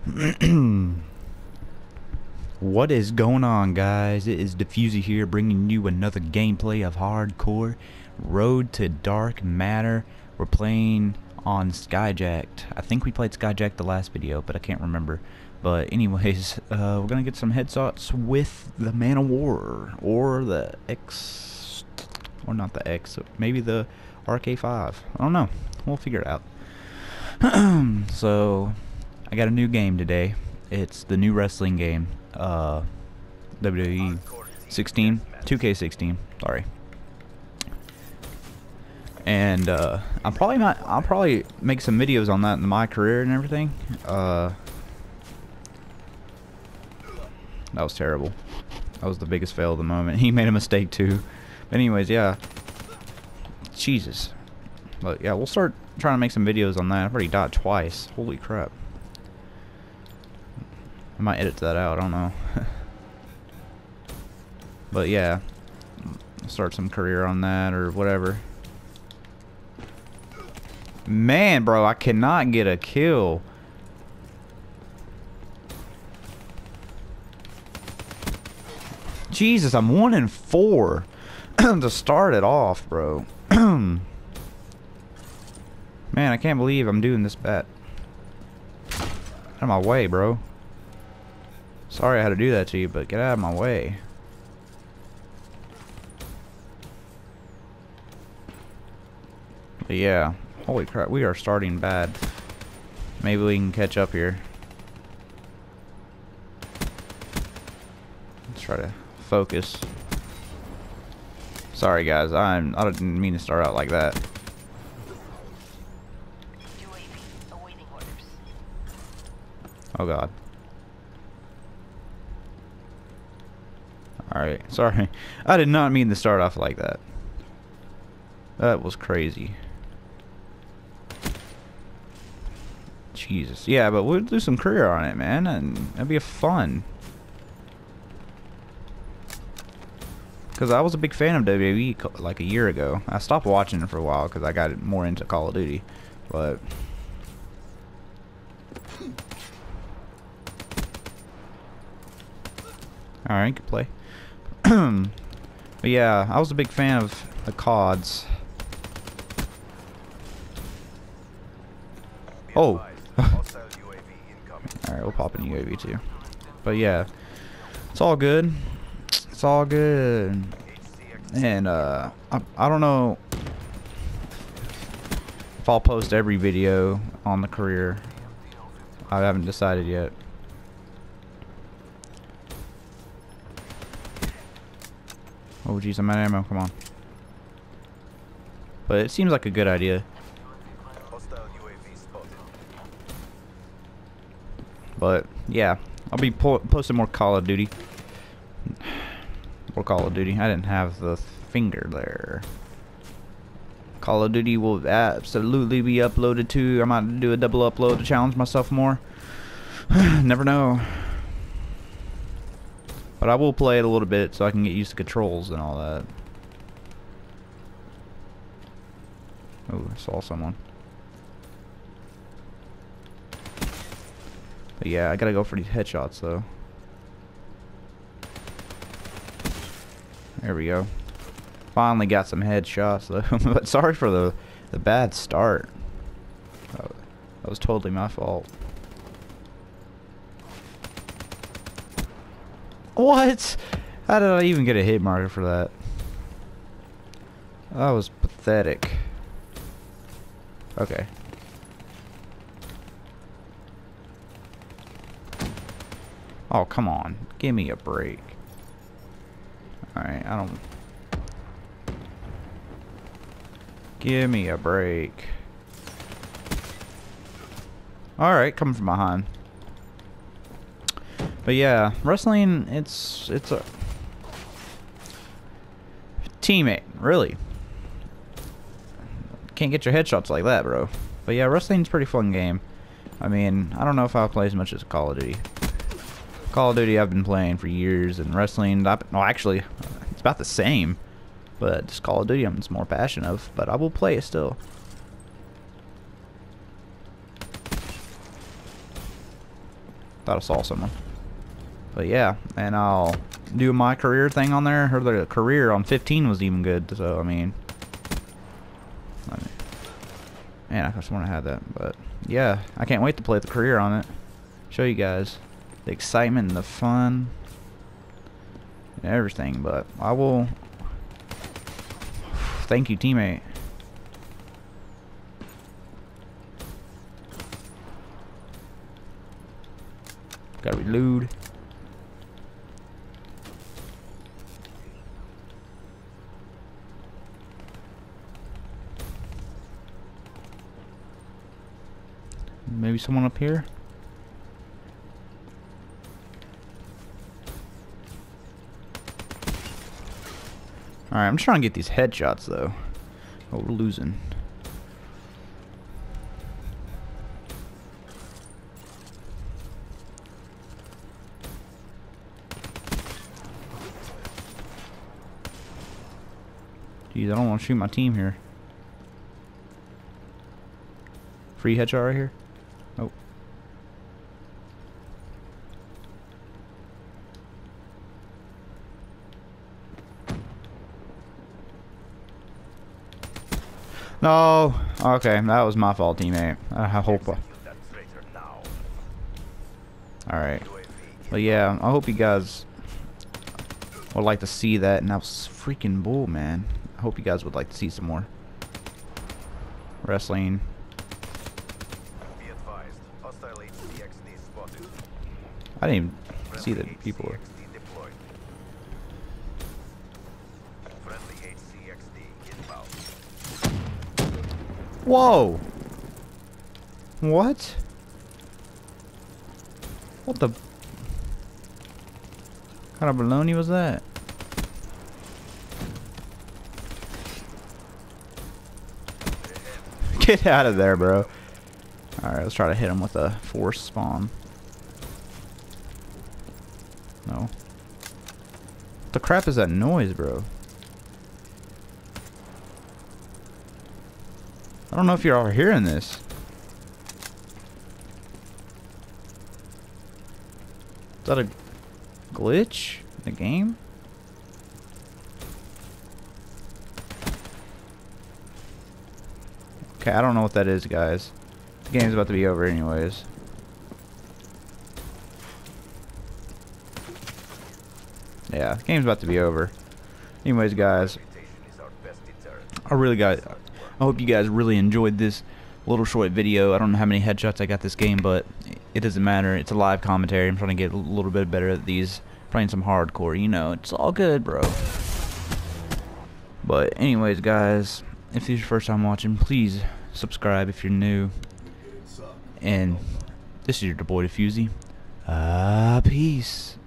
what is going on guys? It is Defussii here bringing you another gameplay of Hardcore Road to Dark Matter. We're playing on Skyjacked. I think we played Skyjacked the last video, but I can't remember. But anyways, uh, we're gonna get some headshots with the Man-O-War or the X, or not the X, maybe the RK5. I don't know. We'll figure it out. so, I got a new game today. It's the new wrestling game, uh, WWE 16, 2K16. Sorry. And uh, I'm probably not. I'll probably make some videos on that in my career and everything. Uh, that was terrible. That was the biggest fail of the moment. He made a mistake too. But anyways, yeah. Jesus. But yeah, we'll start trying to make some videos on that. I've already died twice. Holy crap. I might edit that out. I don't know. but yeah. Start some career on that or whatever. Man, bro, I cannot get a kill. Jesus, I'm one in four to start it off, bro. Man, I can't believe I'm doing this bet. Out of my way, bro. Sorry I had to do that to you, but get out of my way. But yeah, holy crap, we are starting bad. Maybe we can catch up here. Let's try to focus. Sorry guys, I'm I didn't mean to start out like that. Oh god. Alright, sorry. I did not mean to start off like that. That was crazy. Jesus. Yeah, but we'll do some career on it, man, and that'd be fun. Because I was a big fan of WWE like a year ago. I stopped watching it for a while because I got more into Call of Duty. But... Alright, good play. but yeah, I was a big fan of the CODs. Oh! Alright, we'll pop in UAV too. But yeah, it's all good. It's all good. And uh, I, I don't know if I'll post every video on the career. I haven't decided yet. Oh jeez, I'm out of ammo. Come on. But it seems like a good idea. But yeah, I'll be po posting more Call of Duty. More Call of Duty. I didn't have the finger there. Call of Duty will absolutely be uploaded too. I might do a double upload to challenge myself more. Never know. But I will play it a little bit so I can get used to controls and all that. Oh, I saw someone. But yeah, I gotta go for these headshots though. There we go. Finally got some headshots though. but sorry for the the bad start. that was totally my fault. What? How did I even get a hit marker for that? That was pathetic. Okay. Oh, come on. Give me a break. Alright, I don't... Give me a break. Alright, coming from behind. But yeah, wrestling, it's... It's a... Teammate, really. Can't get your headshots like that, bro. But yeah, wrestling's pretty fun game. I mean, I don't know if I'll play as much as Call of Duty. Call of Duty I've been playing for years, and wrestling, I, well, actually, it's about the same. But just Call of Duty I'm just more passionate of, but I will play it still. Thought I saw someone. But yeah, and I'll do my career thing on there. Her the career on 15 was even good. So I mean, I mean man, I just want to have that. But yeah, I can't wait to play the career on it. Show you guys the excitement and the fun and everything. But I will. Thank you, teammate. Gotta reload. Maybe someone up here? Alright, I'm trying to get these headshots though. Oh, we're losing. Jeez, I don't want to shoot my team here. Free headshot right here. No. Okay, that was my fault, teammate. I hope. Alright. But yeah, I hope you guys would like to see that. And that was freaking bull, man. I hope you guys would like to see some more wrestling. I didn't even see that people were. Whoa! What? What the kind of baloney was that? Get out of there, bro. Alright, let's try to hit him with a force spawn. No. What the crap is that noise, bro? I don't know if you're all hearing this. Is that a glitch in the game? Okay, I don't know what that is, guys. The game's about to be over anyways. Yeah, the game's about to be over. Anyways, guys, I really got. I hope you guys really enjoyed this little short video. I don't know how many headshots I got this game, but it doesn't matter. It's a live commentary. I'm trying to get a little bit better at these. Playing some hardcore, you know. It's all good, bro. But anyways, guys, if this is your first time watching, please subscribe if you're new. And this is your boy Defussii. Uh, peace.